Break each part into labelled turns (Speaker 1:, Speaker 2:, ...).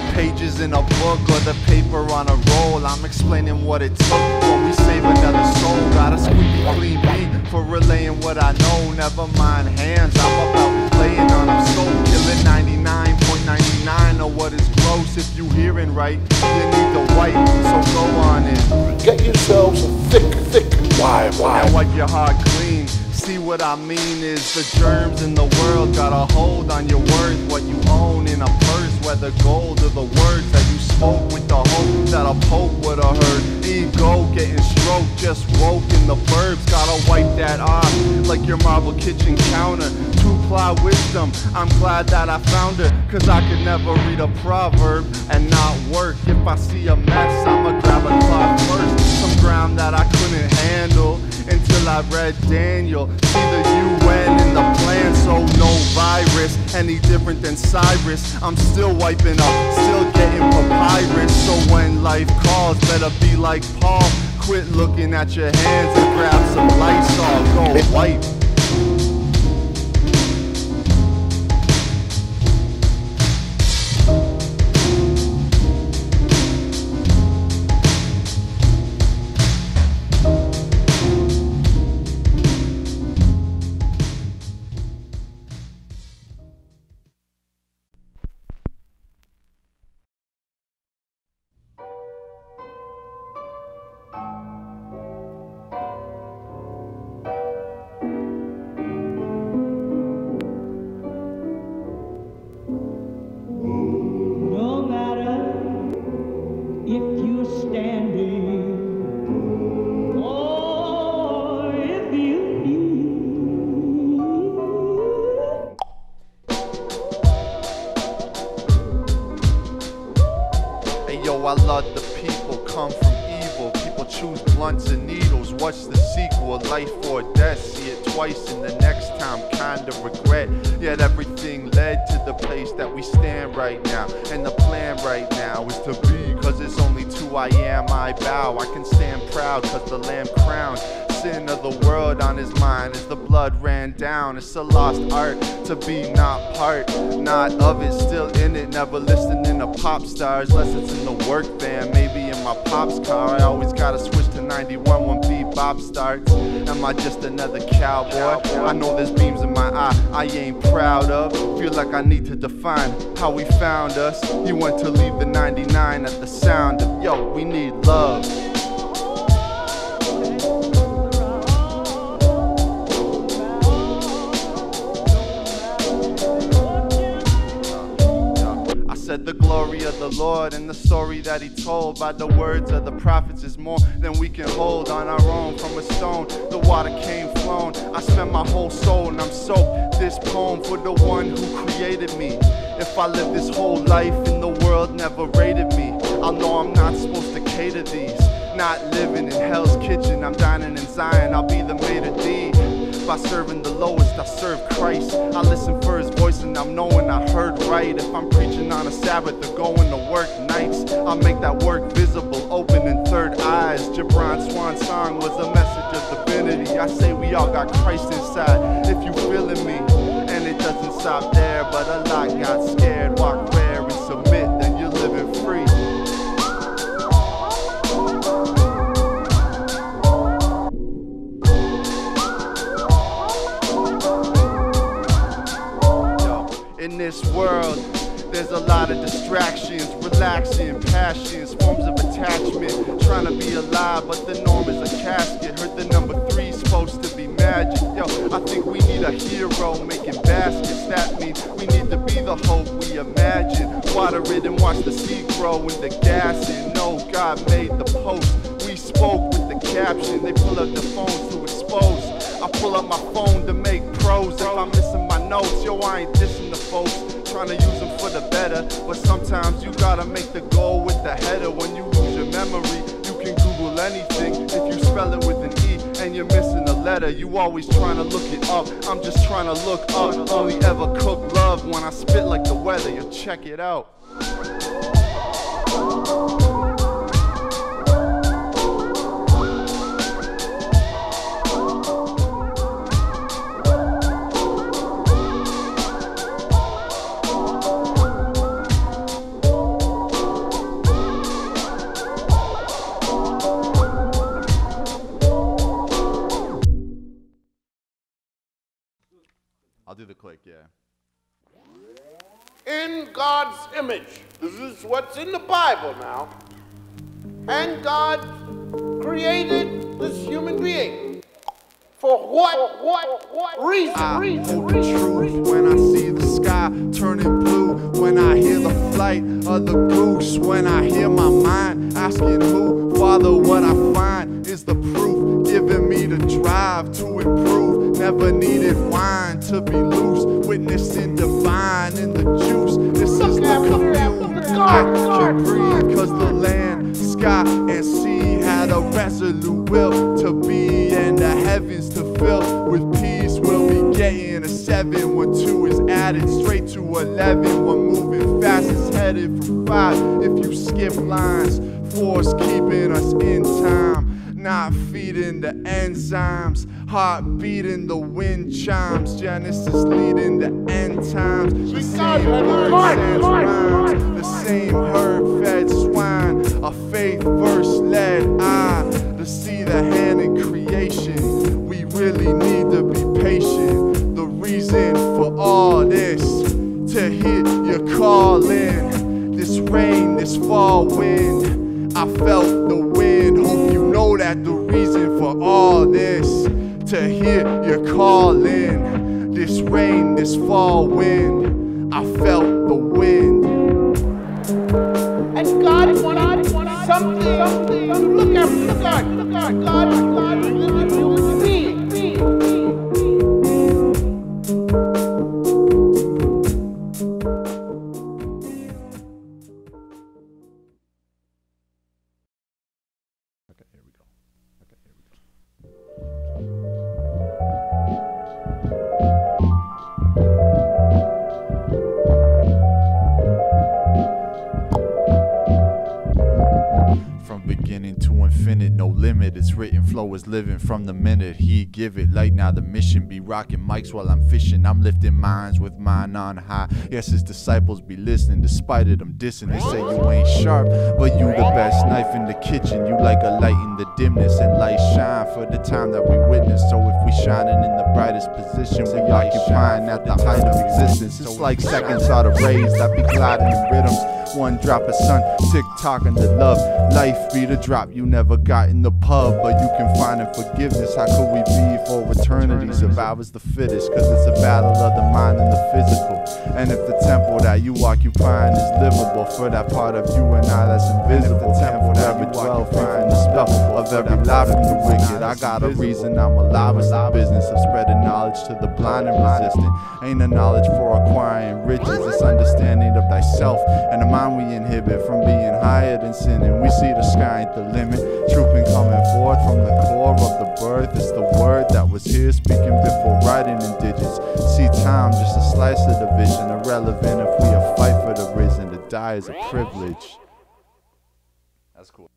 Speaker 1: the pages in a book or the paper on a roll. I'm explaining what it took when we save another soul. Got a squeaky clean beat for relaying what I know. Never mind hands, I'm about playing on them. soul. killing 99.99 of what is gross. If you hearing right, you need to wipe. So go on in.
Speaker 2: Get yourselves a thick, thick wipe.
Speaker 1: And wipe your heart clean. See what I mean is the germs in the world got a hold on your worth, what you own in a purse, whether gold or the words that you spoke with the hope that a pope would have heard. Ego getting stroked, just woke in the verbs, gotta wipe that off like your marble kitchen counter. Two ply wisdom, I'm glad that I found her, cause I could never read a proverb and not work. If I see a mess, I'ma grab a cloth first, some ground that I couldn't handle I read Daniel. See the UN in the plan, so no virus. Any different than Cyrus? I'm still wiping up, still getting papyrus. So when life calls, better be like Paul. Quit looking at your hands and grab some Lysol. Go wipe. I love the people come from evil. People choose blunts and needles. What's the sequel? Life or death? See it twice and the next time kinda regret. Yet everything led to the place that we stand right now. And the plan right now is to be, cause it's only two I am, I bow. I can stand proud cause the lamb crowned sin of the world on his mind as the blood ran down. It's a lost art to be not part, not of it, still in it. Never listening to pop stars, unless it's in the work van, maybe in my pop's car. I always gotta switch to 91 when bebop starts. Am I just another cowboy? I know there's beams in my eye I ain't proud of. Feel like I need to define how we found us. You want to leave the 99 at the sound of yo, we need love. Said the glory of the Lord and the story that he told by the words of the prophets is more than we can hold on our own. From a stone, the water came flown. I spent my whole soul and I'm soaked. This poem for the one who created me. If I live this whole life and the world never rated me, I'll know I'm not supposed to cater these. Not living in Hell's Kitchen, I'm dining in Zion. I'll be the maitre d' by serving the lowest, I serve Christ. I listen for his voice and I'm knowing I heard right. If I'm preaching on a Sabbath or going to work nights, I'll make that work visible, opening third eyes. Gibran Swan song was a message of divinity. I say we all got Christ inside. If you feeling me, and it doesn't stop there, but a lot got scared. Walk this world, there's a lot of distractions, relaxing, passions, forms of attachment. Trying to be alive, but the norm is a casket. Heard the number three's supposed to be magic. Yo, I think we need a hero making baskets. That means we need to be the hope we imagine. Water it and watch the seed grow in the gas. And no, God made the post. We spoke with the caption. They pull up the phones to expose. I pull up my phone to make pros. If I'm missing my notes, yo, I ain't dissing the folks. Trying to use them for the better. But sometimes you gotta make the goal with the header. When you lose your memory, you can Google anything. If you spell it with an E and you're missing a letter, you always trying to look it up. I'm just trying to look up. Only ever cook love when I spit like the weather. You check it out.
Speaker 2: God's image. This is what's in the Bible now. And God created this human being. For what, what, what reason?
Speaker 1: I
Speaker 2: reason,
Speaker 1: the truth when I see the sky turning blue. When I hear the flight of the goose. When I hear my mind asking who. Father, what I find is the proof giving me the drive to improve. Never needed wine to be loose. Witnessing divine in the juice. This is the commune. I can breathe cause the land, sky, and sea had a resolute will to be and the heavens to fill with peace. We'll be getting a seven when two is added straight to eleven. When moving fast is headed for five. If you skip lines, force keeping us in time. Feeding the enzymes, heart beating the wind chimes. Genesis leading the end times. The same word
Speaker 2: God,
Speaker 1: rhymes. The same herd fed swine. A faith verse led eye to see the hand in creation. We really need to be patient. The reason for all this to hit your calling. This rain, this fall wind. I felt the for all this to hear your calling. This rain, this fall wind. I felt the wind.
Speaker 2: And God wanted something, something look at, look at, look at. God, God, living
Speaker 1: infinite, no limit. Its written flow is living from the minute he give it. Like now the mission be rocking mics while I'm fishing. I'm lifting minds with mine on high. Yes, his disciples be listening. Despite it, I'm dissing. They say you ain't sharp, but you the best knife in the kitchen. You like a light in the dimness and light shine for the time that we witness. So if we shining in the brightest position, we occupying at the height of existence. It's like seconds are the rays that be gliding in rhythms. One drop of sun, tick tocking the love. Life be the drop you never got in the pub, but you can find in forgiveness. How could we be for eternity? Survive as the fittest, cause it's a battle of the mind and the physical. And if the temple that you occupying is livable for that part of you and I that's invisible, the temple that we dwell, from the spell of every lie from the wicked. I got a reason I'm alive. It's the business of spreading knowledge to the blind and resistant. Ain't a knowledge for acquiring riches, it's understanding of thyself and the mind we inhibit from being higher than sin. And we see the sky ain't the limit. Truth been coming forth from the core of the birth. It's the word that was here speaking before writing in digits. See time, just a slice of the vision. Irrelevant if we a fight for the risen. To die is a privilege. That's cool.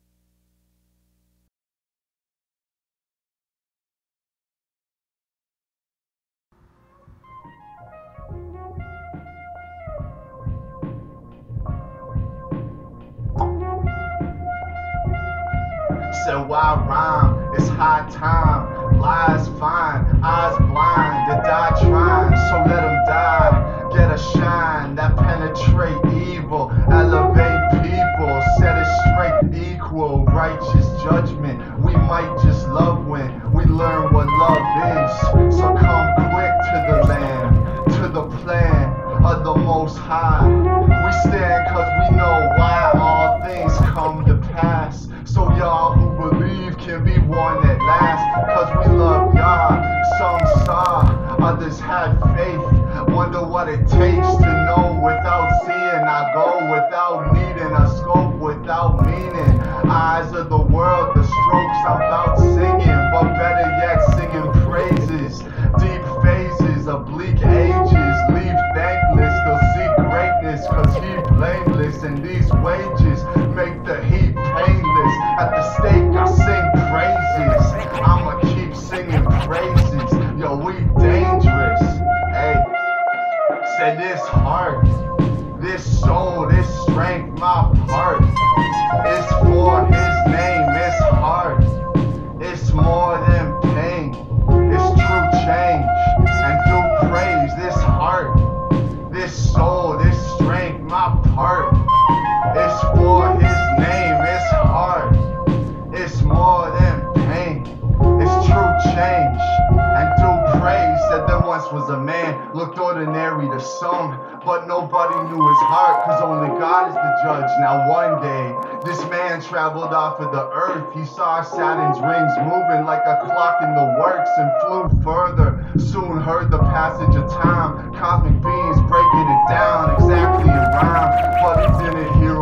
Speaker 1: So why rhyme? It's high time. Lies fine, eyes blind. To die trying, so let them die. Get a shine that penetrate evil, elevate people, set it straight, equal, righteous judgment. We might just love when we learn what love is. So come quick to the land, to the plan of the Most High. It takes to know without seeing. I go without needing a scope without meaning. Eyes of the world, the strokes I'm about singing. But better yet, singing praises. Deep phases, oblique ages. Leave thankless, they'll seek greatness. Cause he blameless. And these wages and this heart, this soul, this strength, my part. is for his name, his heart. It's more than pain, it's true change. And through praise, this heart, this soul, this strength, my part.
Speaker 3: Some, but nobody knew his heart, cause only God is the judge. Now one day, this man traveled off of the earth. He saw Saturn's rings moving like a clock in the works and flew further. Soon heard the passage of time, cosmic beings breaking it down exactly in rhyme. But didn't hear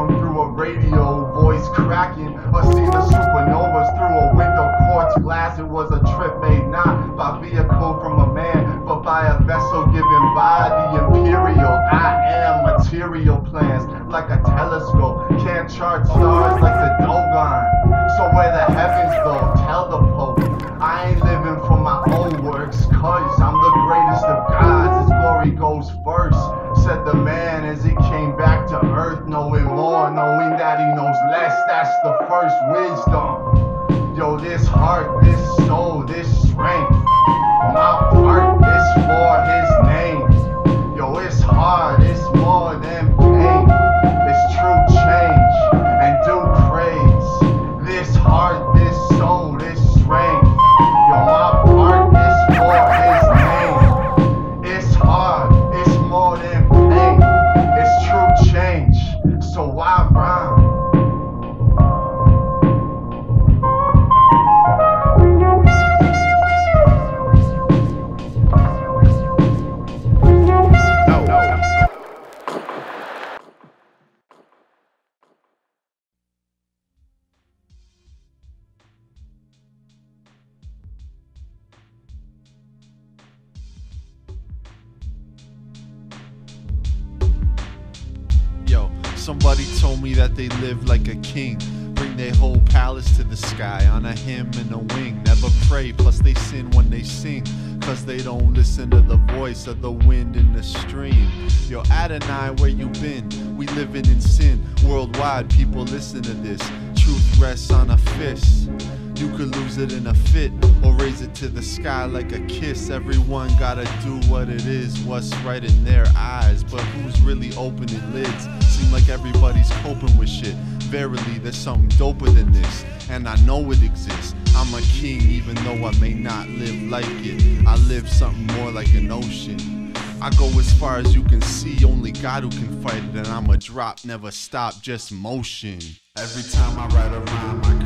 Speaker 3: chart stars like the Dogon. So where the heavens go, tell the Pope. I ain't living for my own works, cause I'm the greatest of gods. His glory goes first, said the man as he came back to earth, knowing more, knowing that he knows less. That's the first wisdom. Yo, this heart, this soul, this strength. My heart is for his name. Yo, it's hard,
Speaker 1: on a hymn and a wing. Never pray, plus they sin when they sing. Cause they don't listen to the voice of the wind in the stream. Yo, Adonai, where you been? We living in sin. Worldwide, people listen to this. Truth rests on a fist. You could lose it in a fit or raise it to the sky like a kiss. Everyone gotta do what it is, what's right in their eyes. But who's really opening lids? Seem like everybody's coping with shit. Verily, there's something doper than this, and I know it exists. I'm a king, even though I may not live like it. I live something more like an ocean. I go as far as you can see, only God who can fight it, and I'm a drop, never stop, just motion. Every time I write a rhyme, I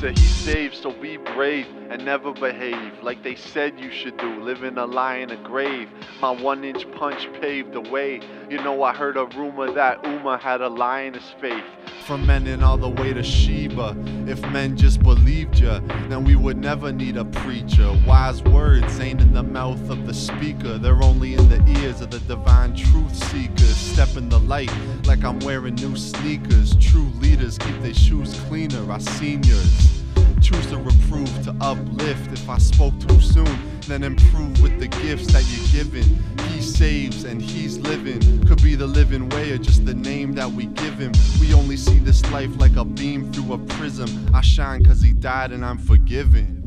Speaker 1: said he saved, so be brave and never behave like they said you should do. Living a lie in a grave. My one inch punch paved the way. You know, I heard a rumor that Uma had a lioness faith. From Menon all the way to Sheba. If men just believed ya, then we would never need a preacher. Wise words ain't in the mouth of the speaker, they're only in the ears of the divine truth seekers. Step in the light like I'm wearing new sneakers. True leaders keep their shoes cleaner, our seniors. Choose to reprove, to uplift. If I spoke too soon, then improve with the gifts that you're given. He saves and he's living. Could be the living way or just the name that we give him. We only see this life like a beam through a prism. I shine cause he died and I'm forgiven.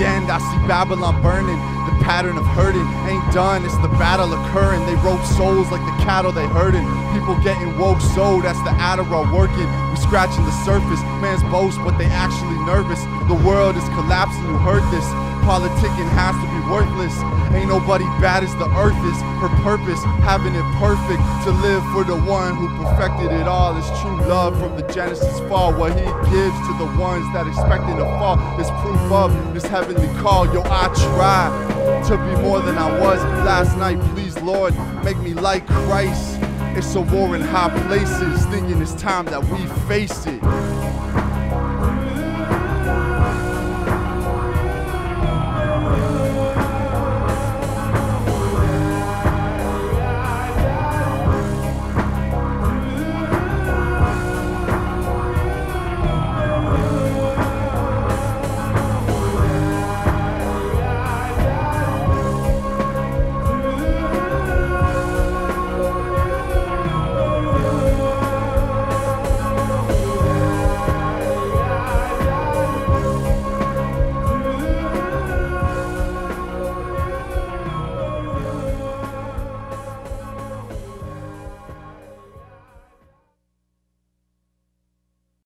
Speaker 1: End, I see Babylon burning. The pattern of hurting ain't done. It's the battle occurring. They rope souls like the cattle they herding. People getting woke, so that's the Adderall working. We scratching the surface. Man's boast, but they actually nervous. The world is collapsing. You heard this. Politicking has to be worthless. Ain't nobody bad as the earth is. Her purpose, having it perfect to live for the one who perfected it all. Is true love from the Genesis fall. What he gives to the ones that expecting to fall is proof of this heavenly call. Yo, I try to be more than I was last night. Please, Lord, make me like Christ. It's a war in high places, thinking it's time that we face it.